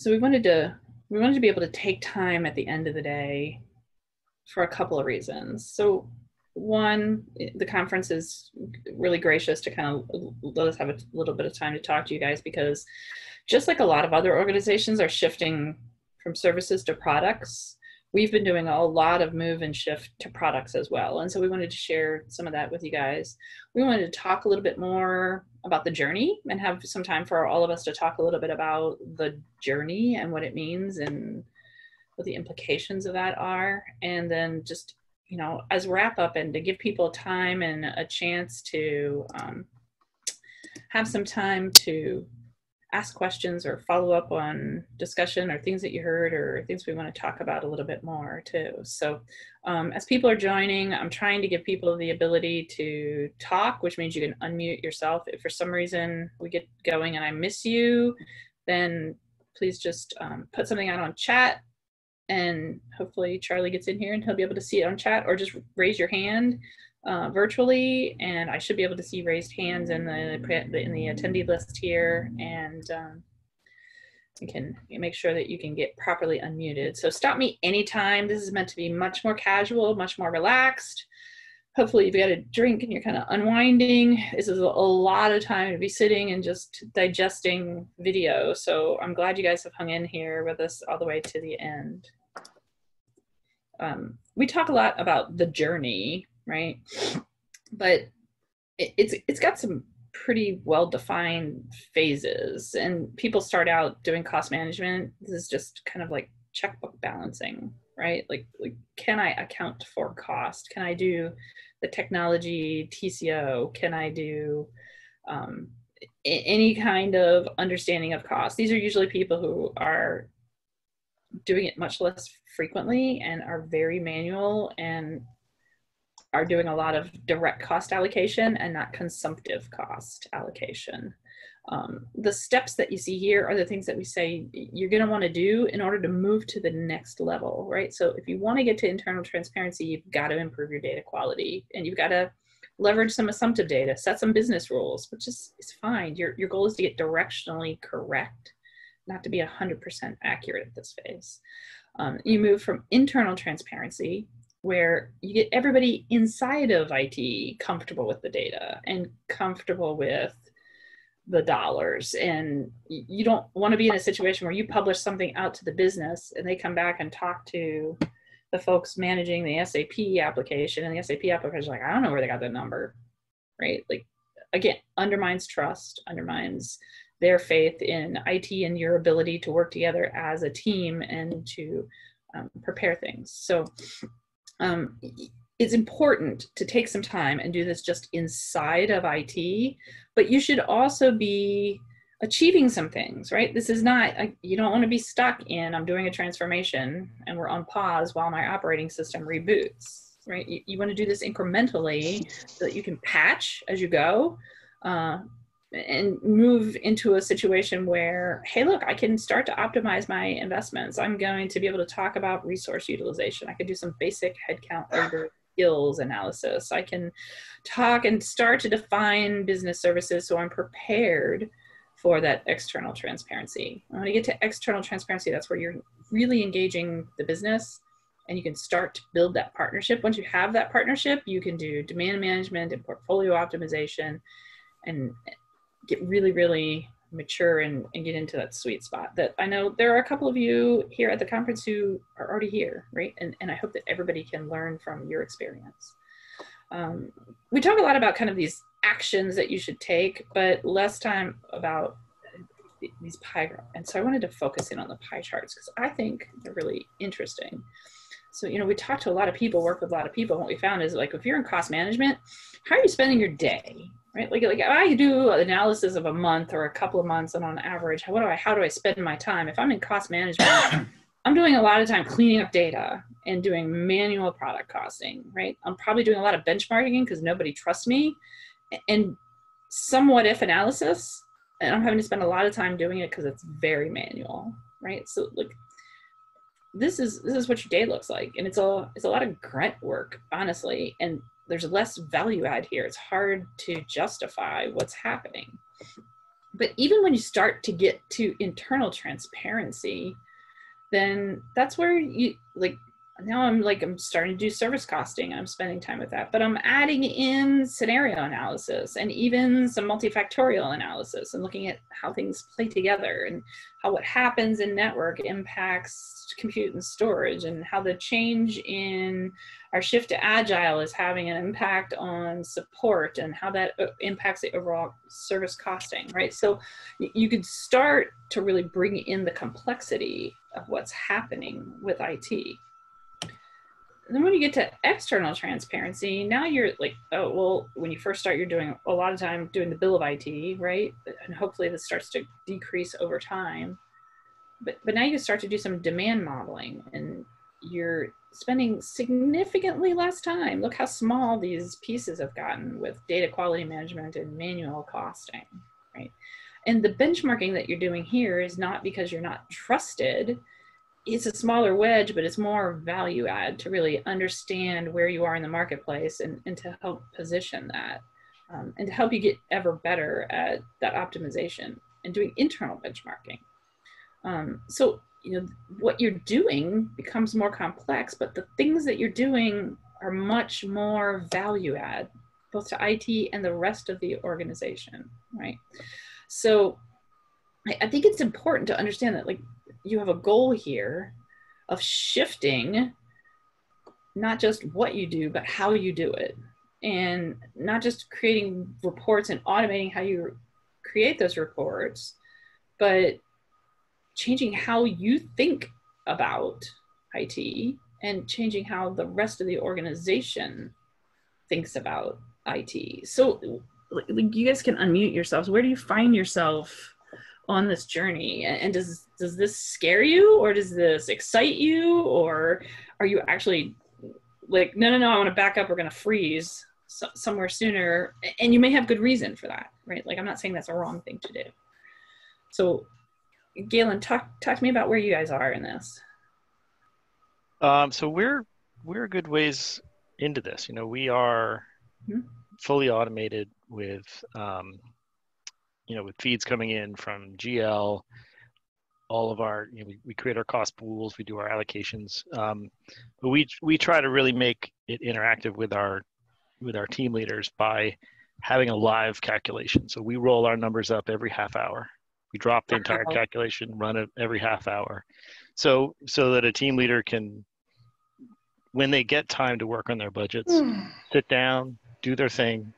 so we wanted to we wanted to be able to take time at the end of the day for a couple of reasons. So one, the conference is really gracious to kind of let us have a little bit of time to talk to you guys because just like a lot of other organizations are shifting from services to products, we've been doing a lot of move and shift to products as well. And so we wanted to share some of that with you guys. We wanted to talk a little bit more about the journey and have some time for all of us to talk a little bit about the journey and what it means and what the implications of that are. And then just, you know, as wrap up and to give people time and a chance to um, have some time to ask questions or follow up on discussion or things that you heard or things we want to talk about a little bit more too. So um, as people are joining, I'm trying to give people the ability to talk, which means you can unmute yourself. If for some reason we get going and I miss you, then please just um, put something out on chat and hopefully Charlie gets in here and he'll be able to see it on chat or just raise your hand uh, virtually, and I should be able to see raised hands in the in the attendee list here, and um, you can make sure that you can get properly unmuted. So stop me anytime. This is meant to be much more casual, much more relaxed. Hopefully you've got a drink and you're kind of unwinding. This is a lot of time to be sitting and just digesting video. So I'm glad you guys have hung in here with us all the way to the end. Um, we talk a lot about the journey right? But it, it's it's got some pretty well defined phases, and people start out doing cost management. This is just kind of like checkbook balancing, right? Like like can I account for cost? Can I do the technology TCO? Can I do um, any kind of understanding of cost? These are usually people who are doing it much less frequently and are very manual and are doing a lot of direct cost allocation and not consumptive cost allocation. Um, the steps that you see here are the things that we say you're going to want to do in order to move to the next level, right? So if you want to get to internal transparency, you've got to improve your data quality and you've got to leverage some assumptive data, set some business rules, which is, is fine. Your, your goal is to get directionally correct, not to be 100% accurate at this phase. Um, you move from internal transparency where you get everybody inside of IT comfortable with the data and comfortable with the dollars. And you don't want to be in a situation where you publish something out to the business and they come back and talk to the folks managing the SAP application and the SAP application is like, I don't know where they got that number, right? Like, again, undermines trust, undermines their faith in IT and your ability to work together as a team and to um, prepare things. So um, it's important to take some time and do this just inside of IT, but you should also be achieving some things, right? This is not, a, you don't want to be stuck in, I'm doing a transformation and we're on pause while my operating system reboots, right? You, you want to do this incrementally so that you can patch as you go. Uh, and move into a situation where, hey, look, I can start to optimize my investments. I'm going to be able to talk about resource utilization. I can do some basic headcount labor skills analysis. I can talk and start to define business services so I'm prepared for that external transparency. When you get to external transparency, that's where you're really engaging the business and you can start to build that partnership. Once you have that partnership, you can do demand management and portfolio optimization and get really, really mature and, and get into that sweet spot that I know there are a couple of you here at the conference who are already here, right? And, and I hope that everybody can learn from your experience. Um, we talk a lot about kind of these actions that you should take, but less time about these pie and so I wanted to focus in on the pie charts because I think they're really interesting. So, you know, we talk to a lot of people, work with a lot of people. And what we found is like, if you're in cost management, how are you spending your day? Right? Like, like I do analysis of a month or a couple of months, and on average, what do I, how do I spend my time? If I'm in cost management, I'm doing a lot of time cleaning up data and doing manual product costing, right? I'm probably doing a lot of benchmarking because nobody trusts me, and somewhat if analysis, and I'm having to spend a lot of time doing it because it's very manual, right? So like this is this is what your day looks like and it's a it's a lot of grunt work honestly and there's less value add here. It's hard to justify what's happening. but even when you start to get to internal transparency then that's where you like now I'm like I'm starting to do service costing. I'm spending time with that, but I'm adding in scenario analysis and even some multifactorial analysis and looking at how things play together and how what happens in network impacts compute and storage and how the change in our shift to agile is having an impact on support and how that uh, impacts the overall service costing, right? So you could start to really bring in the complexity of what's happening with IT then when you get to external transparency, now you're like, oh, well, when you first start, you're doing a lot of time doing the bill of IT, right? And hopefully this starts to decrease over time. But, but now you start to do some demand modeling and you're spending significantly less time. Look how small these pieces have gotten with data quality management and manual costing, right? And the benchmarking that you're doing here is not because you're not trusted, it's a smaller wedge, but it's more value add to really understand where you are in the marketplace and, and to help position that um, and to help you get ever better at that optimization and doing internal benchmarking. Um, so, you know, what you're doing becomes more complex, but the things that you're doing are much more value add, both to IT and the rest of the organization, right? So I, I think it's important to understand that like you have a goal here of shifting not just what you do, but how you do it. And not just creating reports and automating how you create those reports, but changing how you think about IT and changing how the rest of the organization thinks about IT. So, like, you guys can unmute yourselves. Where do you find yourself on this journey? And does does this scare you or does this excite you or are you actually like no no no i want to back up we're going to freeze so, somewhere sooner? And you may have good reason for that right? Like i'm not saying that's a wrong thing to do. So galen talk talk to me about where you guys are in this. Um, so we're we're a good ways into this. You know we are mm-hmm. fully automated with um, you know, with feeds coming in from GL, all of our, you know, we, we create our cost pools, we do our allocations, um, but we we try to really make it interactive with our with our team leaders by having a live calculation. So we roll our numbers up every half hour. We drop the entire calculation, run it every half hour, so so that a team leader can, when they get time to work on their budgets, sit down, do their thing,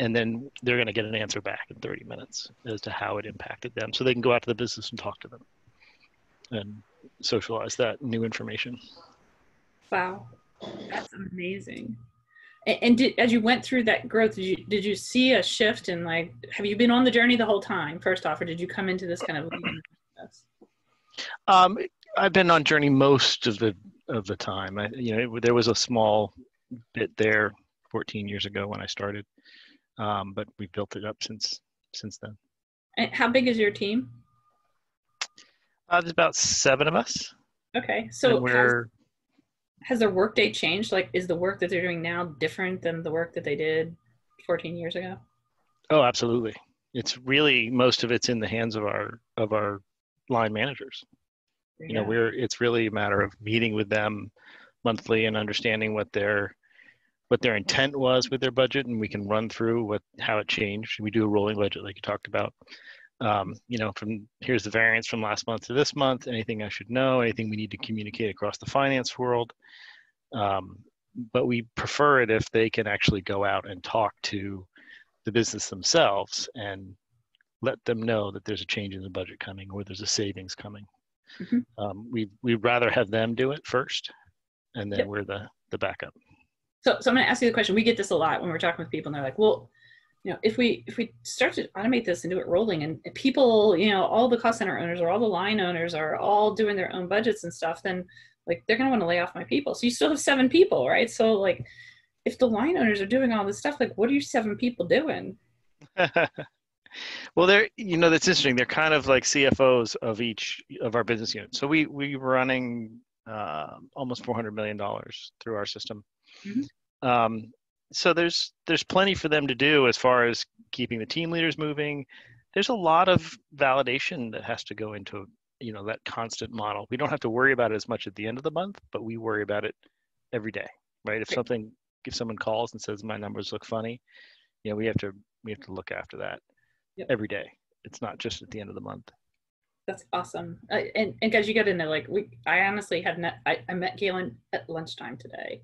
and then they're going to get an answer back in 30 minutes as to how it impacted them. So they can go out to the business and talk to them and socialize that new information. Wow. That's amazing. And, and did, as you went through that growth did you did you see a shift in like have you been on the journey the whole time first off or did you come into this kind of um, i've been on journey most of the of the time. I, you know it, there was a small bit there 14 years ago when i started um, but we've built it up since since then. And how big is your team? Uh, there's about seven of us. Okay, so we're. Has, has their workday changed? Like, is the work that they're doing now different than the work that they did 14 years ago? Oh, absolutely. It's really most of it's in the hands of our of our line managers. Yeah. You know, we're it's really a matter of meeting with them monthly and understanding what their what their intent was with their budget, and we can run through what how it changed. We do a rolling budget, like you talked about. Um, you know, from here's the variance from last month to this month. Anything I should know? Anything we need to communicate across the finance world? Um, but we prefer it if they can actually go out and talk to the business themselves and let them know that there's a change in the budget coming or there's a savings coming. Mm-hmm. Um, we we'd rather have them do it first, and then yep. we're the the backup. So, so I'm going to ask you the question. We get this a lot when we're talking with people, and they're like, "Well, you know, if we if we start to automate this and do it rolling, and people, you know, all the cost center owners or all the line owners are all doing their own budgets and stuff, then like they're going to want to lay off my people. So you still have seven people, right? So like, if the line owners are doing all this stuff, like, what are your seven people doing? well, they're you know that's interesting. They're kind of like CFOs of each of our business units. So we we were running uh, almost 400 million dollars through our system Mm-hmm. Um, so there's there's plenty for them to do as far as keeping the team leaders moving, there's a lot of validation that has to go into you know that constant model. We don't have to worry about it as much at the end of the month, but we worry about it every day, right? If something if someone calls and says my numbers look funny, you know, we have to we have to look after that yep. every day. It's not just at the end of the month. That's awesome. Uh, and and guys, you got to know, like we, I honestly had met, I, I met Galen at lunchtime today,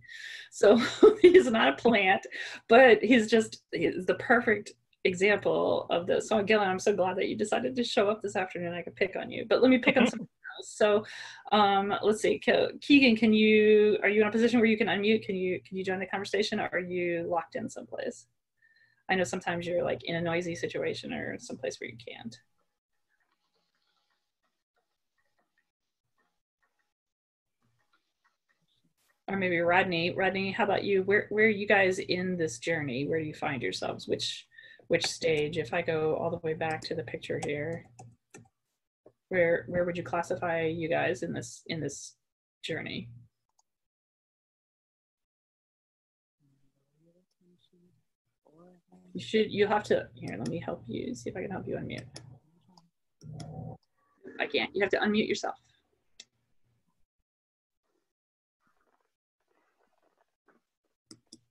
so he's not a plant, but he's just he's the perfect example of this. So Galen, I'm so glad that you decided to show up this afternoon. I could pick on you, but let me pick on some else. So um, let's see, Keegan, can you are you in a position where you can unmute? Can you can you join the conversation, or are you locked in someplace? I know sometimes you're like in a noisy situation or someplace where you can't. Or maybe Rodney. Rodney, how about you? Where where are you guys in this journey? Where do you find yourselves? Which which stage? If I go all the way back to the picture here, where where would you classify you guys in this in this journey? You should you have to here, let me help you. See if I can help you unmute. I can't. You have to unmute yourself.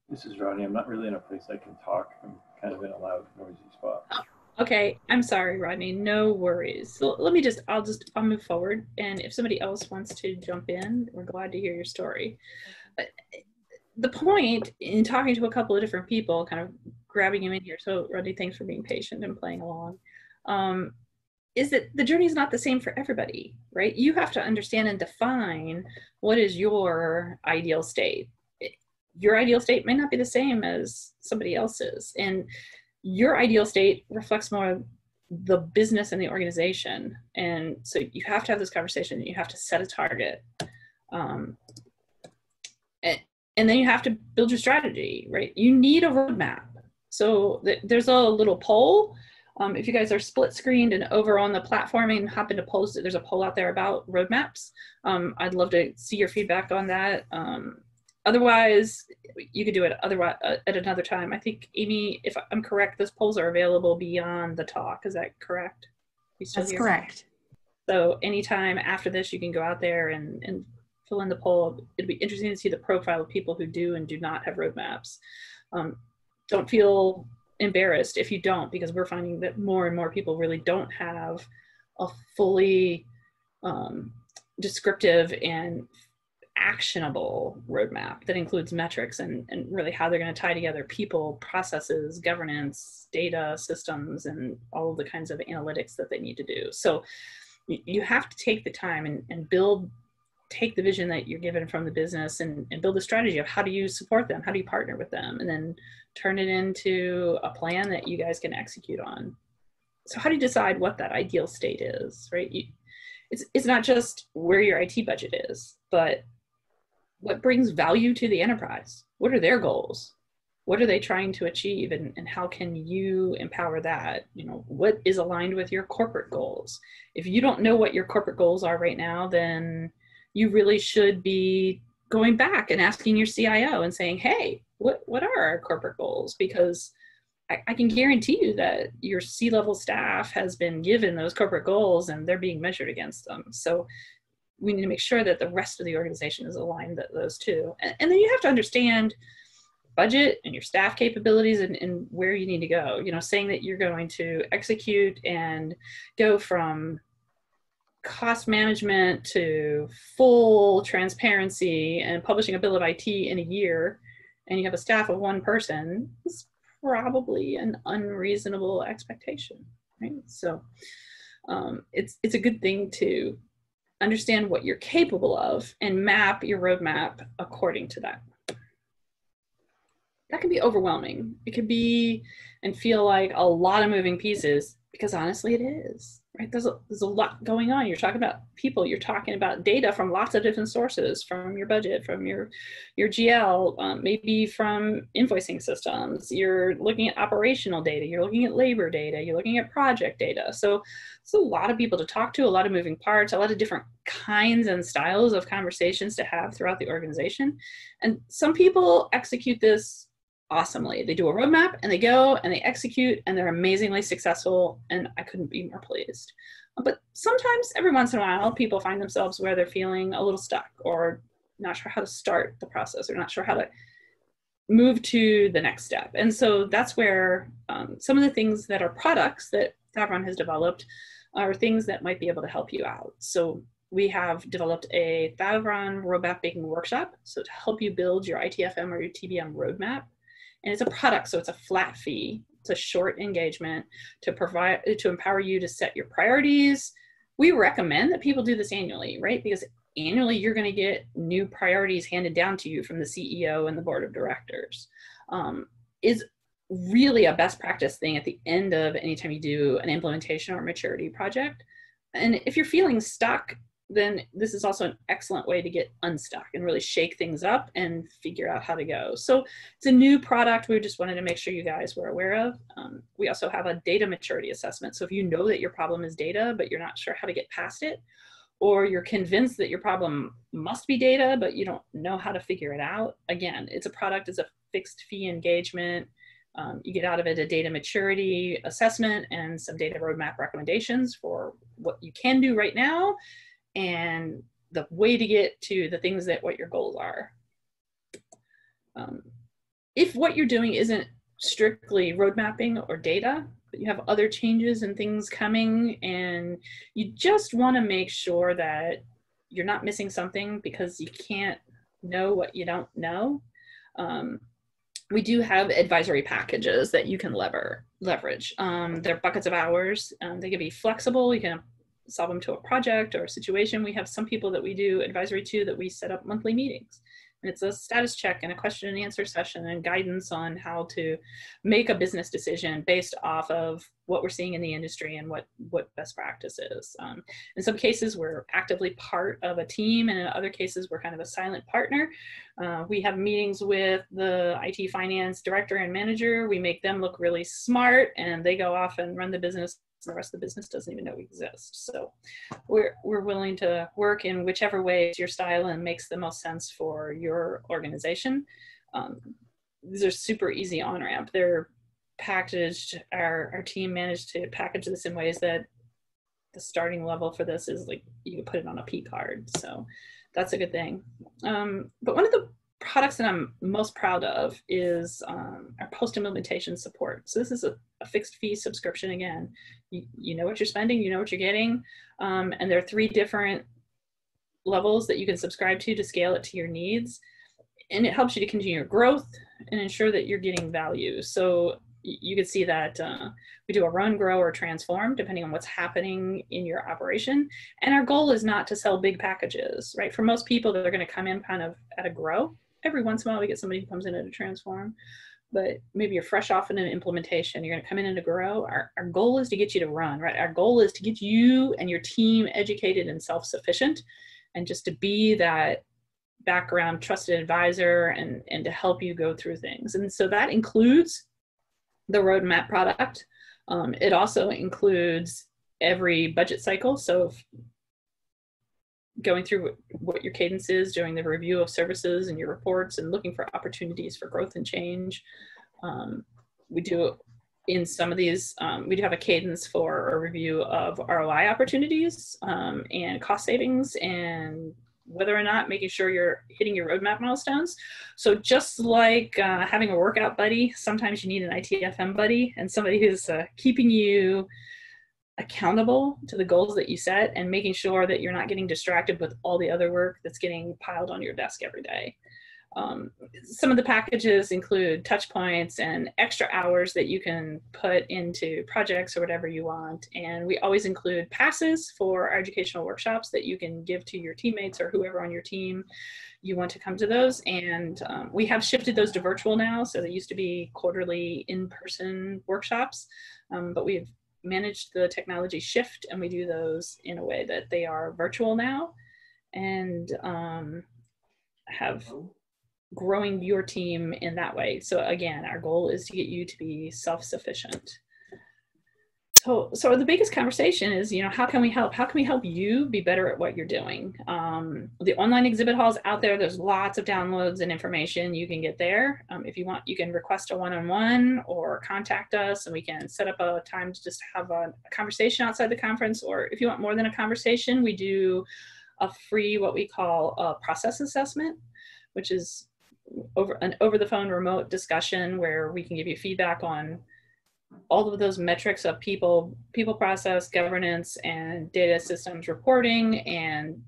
This is Rodney. I'm not really in a place I can talk. I'm kind of in a loud, noisy spot. okay, I'm sorry, Rodney. No worries. So let me just, I'll just, I'll move forward. And if somebody else wants to jump in, we're glad to hear your story. But the point in talking to a couple of different people, kind of grabbing you in here. So Rodney, thanks for being patient and playing along. Um, is that the journey is not the same for everybody, right? You have to understand and define what is your ideal state your ideal state may not be the same as somebody else's. And your ideal state reflects more the business and the organization. And so you have to have this conversation. You have to set a target. Um, and, and then you have to build your strategy right? You need a roadmap. So th- there's a little poll. Um, if you guys are split screened and over on the platform and happen to post it, there's a poll out there about roadmaps. Um, I'd love to see your feedback on that. Um, otherwise you could do it otherwise uh, at another time. I think amy if i'm correct those polls are available beyond the talk. Is that correct? That's here? correct. So anytime after this you can go out there and, and fill in the poll. It'd be interesting to see the profile of people who do and do not have roadmaps. Um, don't feel embarrassed if you don't because we're finding that more and more people really don't have a fully um, descriptive and actionable roadmap that includes metrics and, and really how they're going to tie together people, processes, governance, data, systems, and all of the kinds of analytics that they need to do. So you have to take the time and, and build, take the vision that you're given from the business and, and build a strategy of how do you support them? How do you partner with them? And then turn it into a plan that you guys can execute on. So how do you decide what that ideal state is, right? You, it's, it's not just where your IT budget is, but what brings value to the enterprise? What are their goals? What are they trying to achieve? And, and how can you empower that? You know what is aligned with your corporate goals? If you don't know what your corporate goals are right now then you really should be going back and asking your cio and saying hey what, what are our corporate goals? Because I, I can guarantee you that your c-level staff has been given those corporate goals and they're being measured against them. So we need to make sure that the rest of the organization is aligned that those two. And, and, then you have to understand budget and your staff capabilities and, and where you need to go. You know saying that you're going to execute and go from cost management to full transparency and publishing a bill of IT in a year and you have a staff of one person is probably an unreasonable expectation right? So um, it's it's a good thing to understand what you're capable of, and map your roadmap according to that. That can be overwhelming. It could be and feel like a lot of moving pieces because honestly, it is right? There's a, there's a lot going on. You're talking about people. You're talking about data from lots of different sources, from your budget, from your your GL, um, maybe from invoicing systems. You're looking at operational data. You're looking at labor data. You're looking at project data. So it's a lot of people to talk to, a lot of moving parts, a lot of different kinds and styles of conversations to have throughout the organization. And some people execute this awesomely. They do a roadmap and they go and they execute and they're amazingly successful. And I couldn't be more pleased. But sometimes, every once in a while, people find themselves where they're feeling a little stuck or not sure how to start the process or not sure how to move to the next step. And so that's where um, some of the things that are products that Thavron has developed are things that might be able to help you out. So we have developed a Thavron roadmap making workshop. So to help you build your ITFM or your TBM roadmap. And it's a product, so it's a flat fee. It's a short engagement to provide to empower you to set your priorities. We recommend that people do this annually, right? Because annually you're going to get new priorities handed down to you from the CEO and the board of directors. Um, is really a best practice thing at the end of anytime you do an implementation or maturity project. And if you're feeling stuck, then this is also an excellent way to get unstuck and really shake things up and figure out how to go. So it's a new product we just wanted to make sure you guys were aware of. Um, we also have a data maturity assessment. So if you know that your problem is data, but you're not sure how to get past it, or you're convinced that your problem must be data, but you don't know how to figure it out. Again, it's a product, it's a fixed fee engagement. Um, you get out of it a data maturity assessment and some data roadmap recommendations for what you can do right now and the way to get to the things that what your goals are. Um, if what you're doing isn't strictly road mapping or data, but you have other changes and things coming and you just want to make sure that you're not missing something because you can't know what you don't know. Um, we do have advisory packages that you can lever leverage. Um, they're buckets of hours. Um, they can be flexible. You can solve them to a project or a situation. We have some people that we do advisory to that we set up monthly meetings. And it's a status check and a question and answer session and guidance on how to make a business decision based off of what we're seeing in the industry and what, what best practice is. Um, in some cases, we're actively part of a team, and in other cases, we're kind of a silent partner. Uh, we have meetings with the IT finance director and manager. We make them look really smart, and they go off and run the business the rest of the business doesn't even know we exist. So we're, we're willing to work in whichever way your style and makes the most sense for your organization. Um, these are super easy on ramp. They're packaged, our, our team managed to package this in ways that the starting level for this is like you can put it on a P card. So that's a good thing. Um, but one of the products that I'm most proud of is um, our post-implementation support. So this is a, a, fixed fee subscription again. You, you know what you're spending, you know what you're getting, um, and there are three different levels that you can subscribe to to scale it to your needs. And it helps you to continue your growth and ensure that you're getting value. So you can see that uh, we do a run, grow, or transform depending on what's happening in your operation. And our goal is not to sell big packages, right? For most people, they're going to come in kind of at a grow every once in a while we get somebody who comes in at a transform but maybe you're fresh off in an implementation you're going to come in and to grow. Our, our goal is to get you to run right? Our goal is to get you and your team educated and self-sufficient and just to be that background trusted advisor and and to help you go through things. And so that includes the roadmap product. Um, it also includes every budget cycle. So if going through what your cadence is, doing the review of services and your reports, and looking for opportunities for growth and change. Um, we do in some of these, um, we do have a cadence for a review of ROI opportunities um, and cost savings and whether or not making sure you're hitting your roadmap milestones. So just like uh, having a workout buddy, sometimes you need an ITFM buddy and somebody who's uh, keeping you accountable to the goals that you set and making sure that you're not getting distracted with all the other work that's getting piled on your desk every day. Um, some of the packages include touch points and extra hours that you can put into projects or whatever you want. And we always include passes for our educational workshops that you can give to your teammates or whoever on your team you want to come to those. And um, we have shifted those to virtual now. So they used to be quarterly in-person workshops, um, but we've managed the technology shift and we do those in a way that they are virtual now and um, have growing your team in that way. So again, our goal is to get you to be self-sufficient. So so the biggest conversation is you know how can we help? How can we help you be better at what you're doing? Um, the online exhibit halls out there. There's lots of downloads and information. You can get there. Um, if you want you can request a one-on-one or contact us and we can set up a time to just have a, a conversation outside the conference. Or if you want more than a conversation we do a free what we call a process assessment which is over an over the phone remote discussion where we can give you feedback on all of those metrics of people, people process, governance, and data systems reporting, and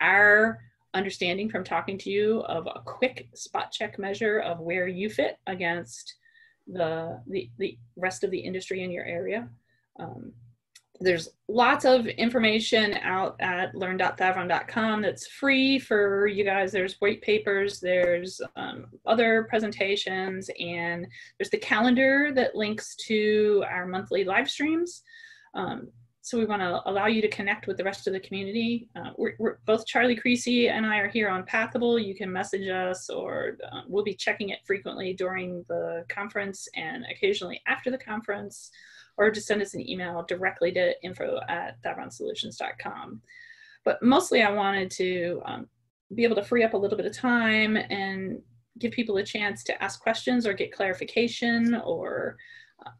our understanding from talking to you of a quick spot check measure of where you fit against the, the, the rest of the industry in your area. Um, there's lots of information out at learn.thavron.com that's free for you guys. There's white papers, there's um, other presentations, and there's the calendar that links to our monthly live streams. Um, so we want to allow you to connect with the rest of the community. Uh, we're, we're, both Charlie Creasy and I are here on Pathable. You can message us, or uh, we'll be checking it frequently during the conference and occasionally after the conference or just send us an email directly to info at thavronsolutions.com. But mostly I wanted to um, be able to free up a little bit of time and give people a chance to ask questions or get clarification or uh,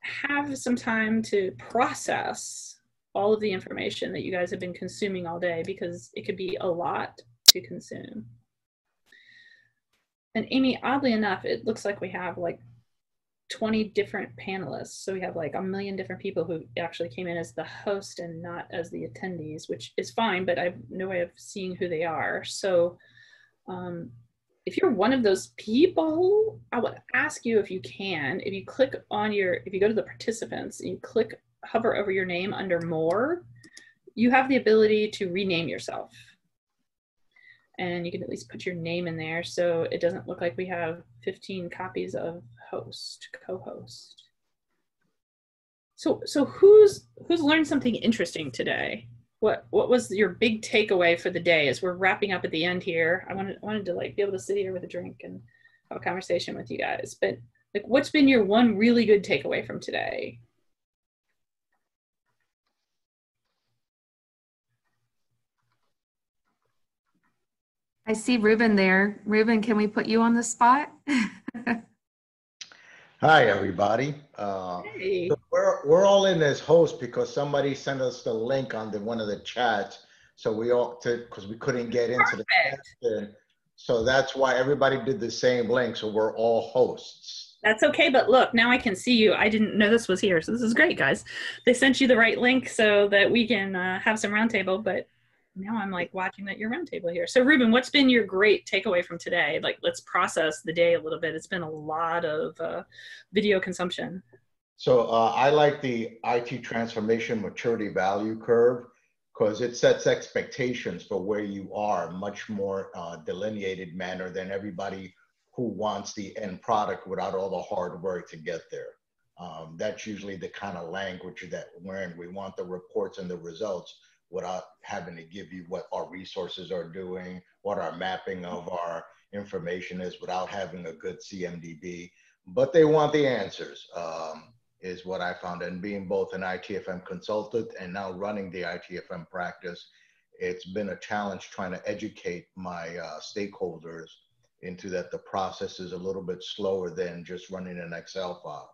have some time to process all of the information that you guys have been consuming all day because it could be a lot to consume. And Amy, oddly enough, it looks like we have like 20 different panelists. So we have like a million different people who actually came in as the host and not as the attendees, which is fine, but I have no way of seeing who they are. So um, if you're one of those people, I would ask you if you can, if you click on your, if you go to the participants and you click, hover over your name under more, you have the ability to rename yourself. And you can at least put your name in there so it doesn't look like we have 15 copies of host, co-host. So, so who's who's learned something interesting today? What what was your big takeaway for the day? As we're wrapping up at the end here, I wanted wanted to like be able to sit here with a drink and have a conversation with you guys. But like, what's been your one really good takeaway from today? I see Ruben there. Ruben, can we put you on the spot? Hi, everybody. Uh, Hey, we're, we're all in as hosts because somebody sent us the link on the, one of the chats. So we all, to, because we couldn't get into the. Perfect. session. So that's why everybody did the same link. So we're all hosts. that's okay. But look, now I can see you. I didn't know this was here, so this is great, guys. They sent you the right link so that we can uh, have some roundtable. But now I'm like watching that your roundtable here. So Ruben, what's been your great takeaway from today? Like, let's process the day a little bit. It's been a lot of uh, video consumption. So uh, I like the IT transformation maturity value curve because it sets expectations for where you are much more uh, delineated manner than everybody who wants the end product without all the hard work to get there. Um, that's usually the kind of language that we're in. We want the reports and the results without having to give you what our resources are doing, what our mapping of our information is without having a good CMDB. But they want the answers, um, is what I found. And being both an ITFM consultant and now running the ITFM practice, it's been a challenge trying to educate my uh, stakeholders into that the process is a little bit slower than just running an Excel file.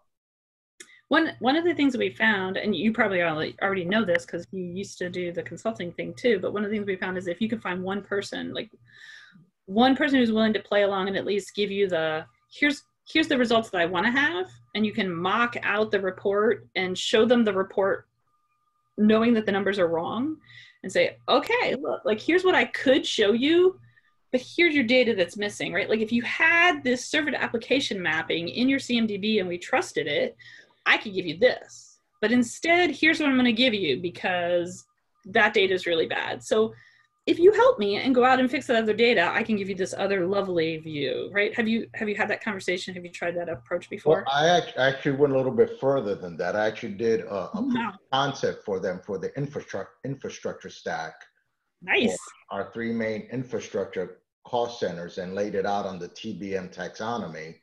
One one of the things that we found, and you probably already know this because you used to do the consulting thing too. But one of the things we found is if you can find one person, like one person who's willing to play along and at least give you the here's here's the results that I want to have, and you can mock out the report and show them the report, knowing that the numbers are wrong, and say, okay, look, like here's what I could show you, but here's your data that's missing, right? Like if you had this server to application mapping in your CMDB and we trusted it, I could give you this. But instead, here's what I'm going to give you because that data is really bad. So if you help me and go out and fix that other data, I can give you this other lovely view, right? Have you have you had that conversation? Have you tried that approach before? Well, I actually went a little bit further than that. I actually did a, a Oh, wow. concept for them for the infrastructure infrastructure stack, Nice. our three main infrastructure cost centers, and laid it out on the TBM taxonomy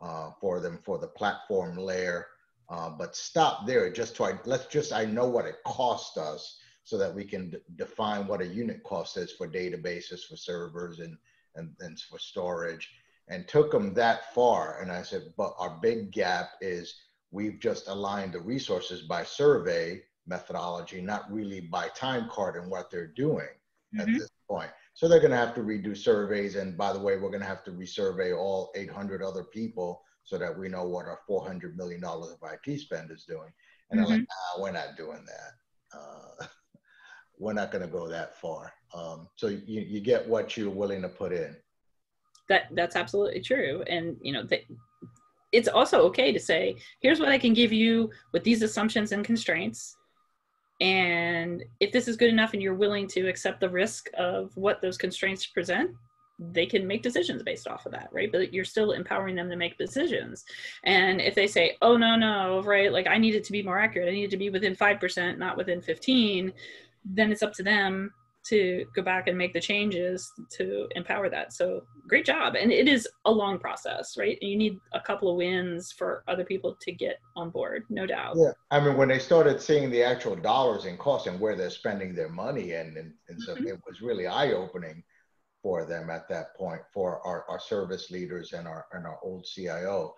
uh, for them for the platform layer Uh, but stop there just to, let's just, I know what it cost us so that we can define what a unit cost is for databases, for servers and, and, and for storage and took them that far. And I said, but our big gap is we've just aligned the resources by survey methodology, not really by time card and what they're doing mm-hmm. at this point. So they're going to have to redo surveys. And by the way, we're going to have to resurvey all 800 other people so that we know what our $400 million of IT spend is doing. And mm-hmm. I'm like, nah, we're not doing that. Uh, we're not going to go that far. Um, so you, you get what you're willing to put in. That that's absolutely true. And you know, they, it's also okay to say, here's what I can give you with these assumptions and constraints. And if this is good enough and you're willing to accept the risk of what those constraints present, they can make decisions based off of that, right? But you're still empowering them to make decisions. And if they say, oh, no, no, right, like I need it to be more accurate, I need it to be within 5%, not within 15, then it's up to them to go back and make the changes to empower that. So great job. And it is a long process, right? You need a couple of wins for other people to get on board, no doubt. Yeah. I mean, when they started seeing the actual dollars and costs and where they're spending their money and, and, and so mm-hmm. it was really eye opening for them at that point for our, our service leaders and our, and our old CIO.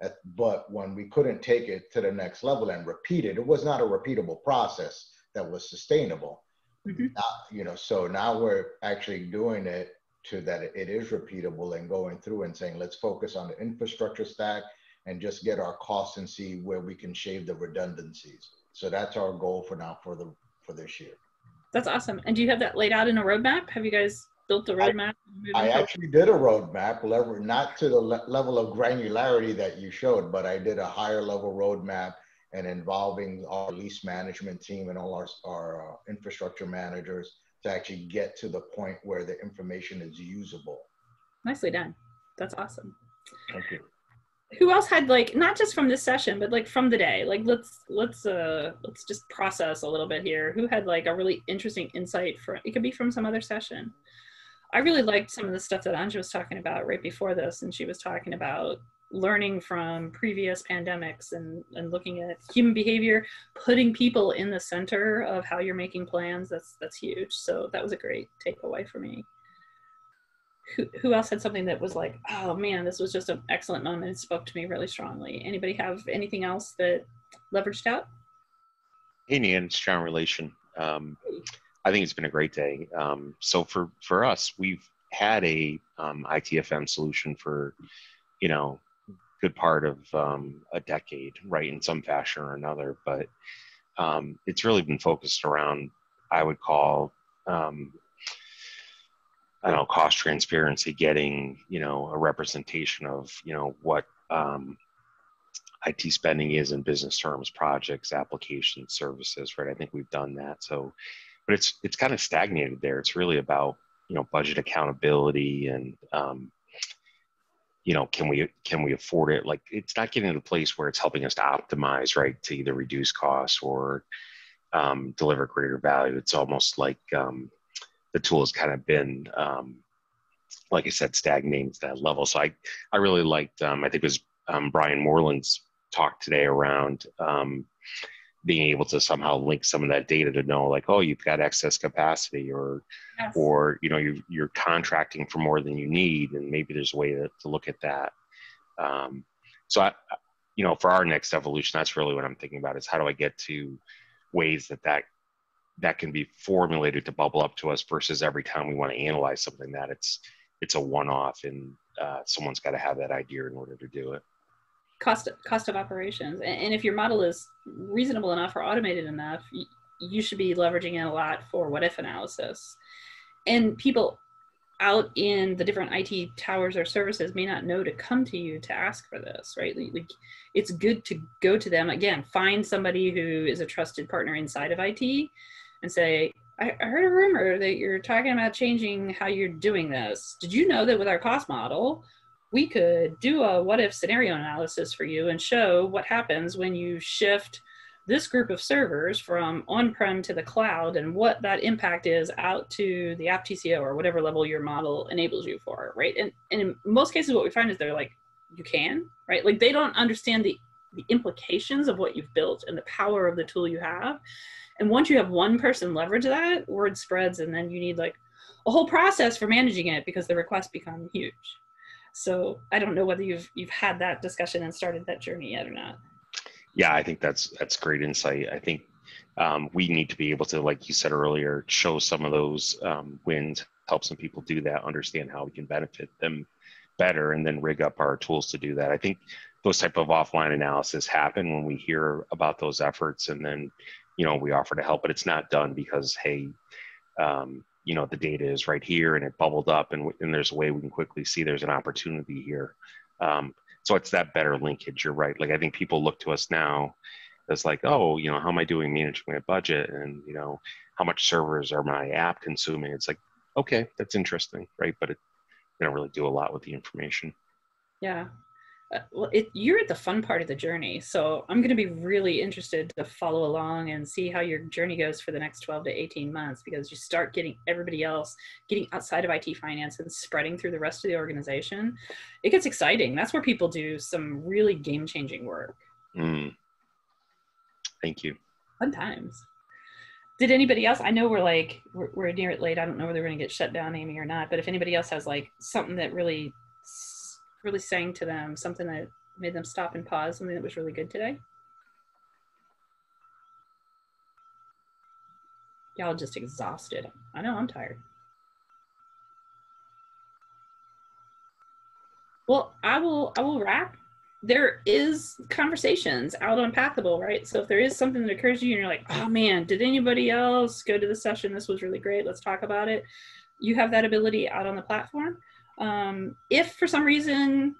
At, but when we couldn't take it to the next level and repeat it, it was not a repeatable process that was sustainable Mm-hmm. Now, you know, so now we're actually doing it to that it is repeatable and going through and saying, let's focus on the infrastructure stack and just get our costs and see where we can shave the redundancies. So that's our goal for now for the for this year. That's awesome. And do you have that laid out in a roadmap? Have you guys built a roadmap? I, I actually did a roadmap, level, not to the le- level of granularity that you showed, but I did a higher level roadmap and involving our lease management team and all our, our uh, infrastructure managers to actually get to the point where the information is usable. Nicely done. That's awesome. Thank you. Who else had like not just from this session, but like from the day? Like let's let's uh let's just process a little bit here. Who had like a really interesting insight for it could be from some other session. I really liked some of the stuff that Anja was talking about right before this, and she was talking about learning from previous pandemics and, and looking at human behavior, putting people in the center of how you're making plans, that's that's huge. So that was a great takeaway for me. Who, who else had something that was like, oh man, this was just an excellent moment. It spoke to me really strongly. Anybody have anything else that leveraged out? Nan, it's John Relation. Um, I think it's been a great day. Um, so for for us, we've had a um, ITFM solution for, you know, good part of um, a decade, right, in some fashion or another. But um, it's really been focused around, I would call, um, I don't know, cost transparency, getting you know a representation of you know what um, IT spending is in business terms, projects, applications, services, right? I think we've done that. So, but it's it's kind of stagnated there. It's really about you know budget accountability and um, you know can we can we afford it? Like it's not getting to the place where it's helping us to optimize right to either reduce costs or um, deliver greater value. It's almost like um, the tool has kind of been um, like i said stagnating to that level. So i i really liked um, i think it was um, brian moreland's talk today around being able to somehow link some of that data to know like oh you've got excess capacity or yes. or you know you're, you're contracting for more than you need and maybe there's a way to, to look at that um, so i you know for our next evolution that's really what i'm thinking about is how do i get to ways that that that can be formulated to bubble up to us versus every time we want to analyze something that it's it's a one-off and uh, someone's got to have that idea in order to do it cost cost of operations. And, and, if your model is reasonable enough or automated enough, you, you should be leveraging it a lot for what if analysis. And people out in the different IT towers or services may not know to come to you to ask for this, right? Like, it's good to go to them again, find somebody who is a trusted partner inside of IT and say, I, heard a rumor that you're talking about changing how you're doing this. Did you know that with our cost model, we could do a what if scenario analysis for you and show what happens when you shift this group of servers from on-prem to the cloud and what that impact is out to the app TCO or whatever level your model enables you for, right? And, and in most cases, what we find is they're like, you can, right? Like they don't understand the the implications of what you've built and the power of the tool you have. And once you have one person leverage that, word spreads, and then you need like a whole process for managing it because the requests become huge. So I don't know whether you've you've had that discussion and started that journey yet or not. Yeah, I think that's that's great insight. I think um, we need to be able to, like you said earlier, show some of those um, wins, help some people do that, understand how we can benefit them better, and then rig up our tools to do that. I think those type of offline analysis happen when we hear about those efforts, and then you know we offer to help, but it's not done because hey. Um, you know the data is right here and it bubbled up and, and there's a way we can quickly see there's an opportunity here. Um, so it's that better linkage you're right. Like i think people look to us now as like oh you know how am i doing managing my budget and you know how much servers are my app consuming? It's like okay that's interesting right? But it they don't really do a lot with the information. Yeah well it, you're at the fun part of the journey so i'm going to be really interested to follow along and see how your journey goes for the next 12 to 18 months because you start getting everybody else getting outside of it finance and spreading through the rest of the organization it gets exciting. That's where people do some really game changing work. Mm. thank you. Fun times. Did anybody else i know we're like we're, we're near it late i don't know whether we're going to get shut down amy or not but if anybody else has like something that really really sang to them, something that made them stop and pause, something that was really good today? Y'all just exhausted. I know I'm tired. Well, I will I will wrap. There is conversations out on Pathable, right? So if there is something that occurs to you and you're like, oh man, did anybody else go to the session? This was really great. Let's talk about it. You have that ability out on the platform. Um, if for some reason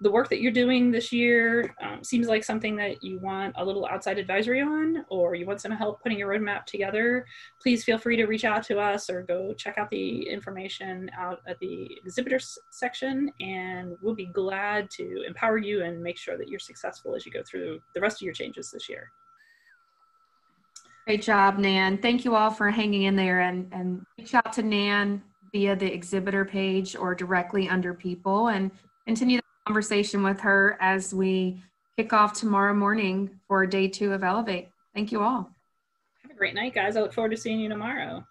the work that you're doing this year um, seems like something that you want a little outside advisory on, or you want some help putting your roadmap together, please feel free to reach out to us or go check out the information out at the exhibitors section, and we'll be glad to empower you and make sure that you're successful as you go through the rest of your changes this year. Great job, Nan. Thank you all for hanging in there and, and reach out to Nan via the exhibitor page or directly under people and continue the conversation with her as we kick off tomorrow morning for day two of Elevate. Thank you all. Have a great night, guys. I look forward to seeing you tomorrow.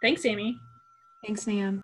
Thanks, Amy. Thanks, Nan.